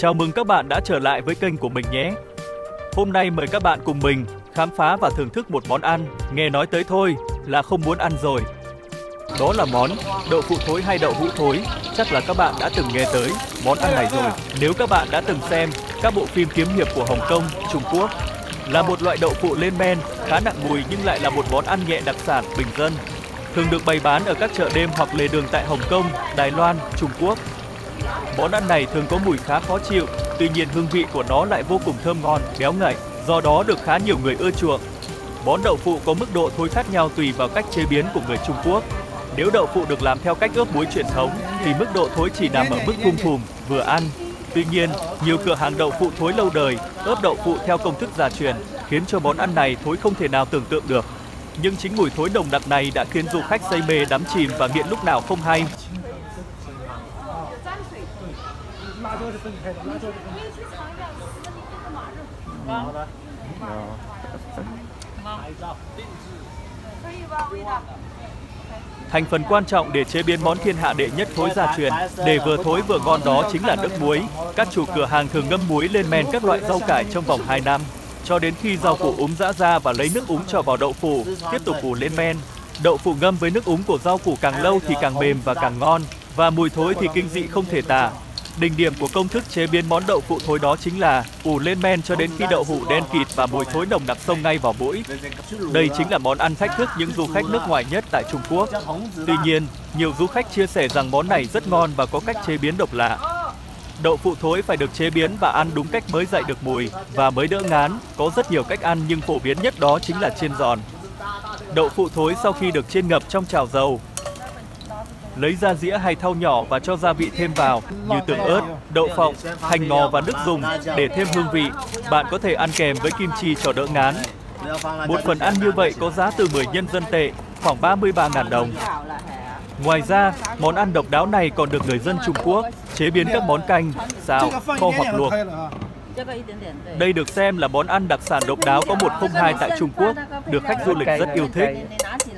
Chào mừng các bạn đã trở lại với kênh của mình nhé. Hôm nay mời các bạn cùng mình khám phá và thưởng thức một món ăn, nghe nói tới thôi là không muốn ăn rồi. Đó là món đậu phụ thối hay đậu hũ thối. Chắc là các bạn đã từng nghe tới món ăn này rồi. Nếu các bạn đã từng xem các bộ phim kiếm hiệp của Hồng Kông, Trung Quốc, là một loại đậu phụ lên men, khá nặng mùi nhưng lại là một món ăn nhẹ đặc sản bình dân. Thường được bày bán ở các chợ đêm hoặc lề đường tại Hồng Kông, Đài Loan, Trung Quốc. Món ăn này thường có mùi khá khó chịu, tuy nhiên hương vị của nó lại vô cùng thơm ngon, béo ngậy, do đó được khá nhiều người ưa chuộng. Món đậu phụ có mức độ thối khác nhau tùy vào cách chế biến của người Trung Quốc. Nếu đậu phụ được làm theo cách ướp muối truyền thống thì mức độ thối chỉ nằm ở mức thum thùm, vừa ăn. Tuy nhiên, nhiều cửa hàng đậu phụ thối lâu đời ướp đậu phụ theo công thức gia truyền khiến cho món ăn này thối không thể nào tưởng tượng được. Nhưng chính mùi thối nồng đặc này đã khiến du khách say mê đắm chìm và nghiện lúc nào không hay. 辣椒是分开的，辣椒是分开的。好的，可以吧，味道。 Thành phần quan trọng để chế biến món thiên hạ đệ nhất thối gia truyền, để vừa thối vừa ngon đó chính là nước muối. Các chủ cửa hàng thường ngâm muối lên men các loại rau cải trong vòng 2 năm, cho đến khi rau củ úm giã ra và lấy nước úm cho vào đậu phụ, tiếp tục ủ lên men. Đậu phụ ngâm với nước úm của rau củ càng lâu thì càng mềm và càng ngon, và mùi thối thì kinh dị không thể tả. Đỉnh điểm của công thức chế biến món đậu phụ thối đó chính là ủ lên men cho đến khi đậu hũ đen kịt và mùi thối nồng nặc xông ngay vào mũi. Đây chính là món ăn thách thức những du khách nước ngoài nhất tại Trung Quốc. Tuy nhiên, nhiều du khách chia sẻ rằng món này rất ngon và có cách chế biến độc lạ. Đậu phụ thối phải được chế biến và ăn đúng cách mới dậy được mùi và mới đỡ ngán. Có rất nhiều cách ăn nhưng phổ biến nhất đó chính là chiên giòn. Đậu phụ thối sau khi được chiên ngập trong chảo dầu lấy ra dĩa hay thau nhỏ và cho gia vị thêm vào như tương ớt, đậu phộng, hành ngò và nước dùng để thêm hương vị. Bạn có thể ăn kèm với kim chi cho đỡ ngán. Một phần ăn như vậy có giá từ 10 nhân dân tệ, khoảng 33.000 đồng. Ngoài ra, món ăn độc đáo này còn được người dân Trung Quốc chế biến các món canh, xào, kho hoặc luộc. Đây được xem là món ăn đặc sản độc đáo có 102 tại Trung Quốc, được khách du lịch rất yêu thích.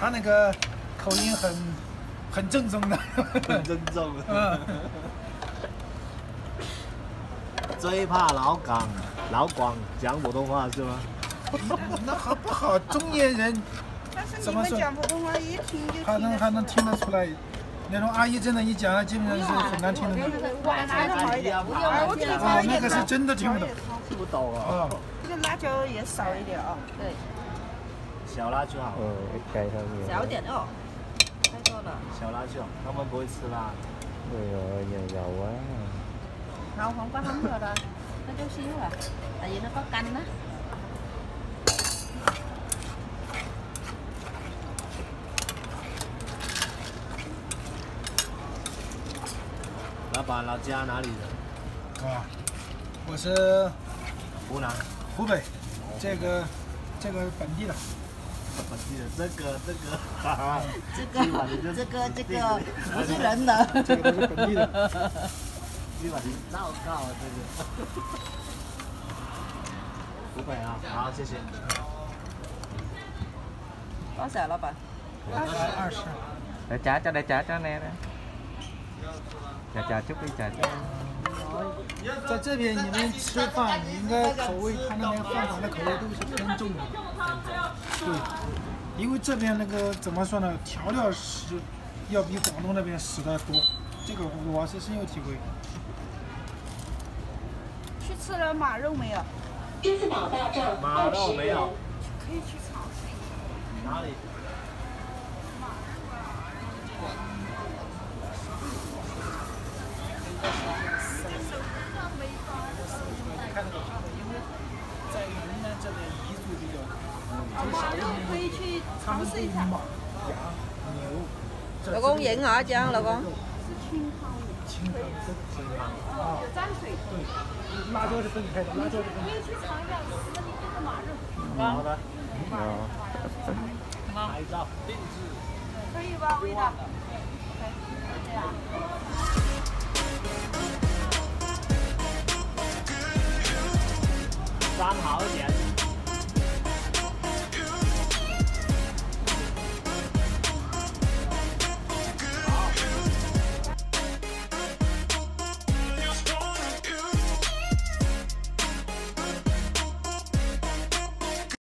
他那个口音很很正宗的。很正宗。嗯，最怕老港老广讲普通话是吗？那好不好？中年人但是怎么说你们讲普通话一听就能还能听得出来。那种阿姨真的，一讲，基本上是很难听得懂。晚上的好一点，那个是真的听不懂。听不懂啊。啊，这个辣椒也少一點哦。對，小辣椒。嗯，加一下小点哦，太多了。小辣椒，他们不会吃辣。哎呦，有有啊。好，黄瓜很好了，那就是了。阿姨，那个干呢？老板，老家哪里人？我是湖南、湖北，这个这个本地的。本地的这个这个，哈哈，这今晚你就个这个这个不是人的。这个都是本地的。今晚你糟糕啊这个。湖北啊，好，谢谢。多少老板？二十。 Để trả cho, để trả cho anh em đó. Trả trả chút đi, trả cho. 在这边你们吃饭，你应该口味，他那边饭馆的口味都是偏重的。 对，因为这边那个怎么说呢，调料是要比广东那边使的多，这个我是深有体会。去吃了马肉没有？马肉没有，可以去尝试一下。哪里？在云南这边彝族比较多，马肉可以去尝试一下。老公赢啊江老公。是清汤清汤啊有蘸水对辣椒是分开的。辣椒是分开可以去尝一下十分的。这个马肉啊好的。好的。好的。好可以吧味道